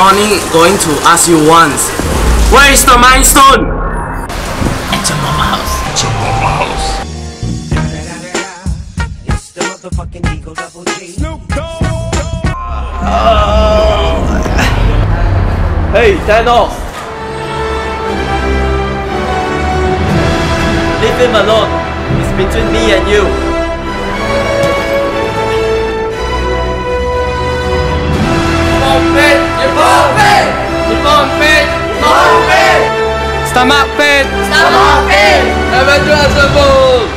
only going to ask you once. Where is the mind stone? It's a mama house. It's a mama house. It's the motherfucking Eagle Double G. Hey, Thanos! Leave him alone. It's between me and you. Stomach pain! Avengers Assemble!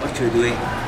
What you doing?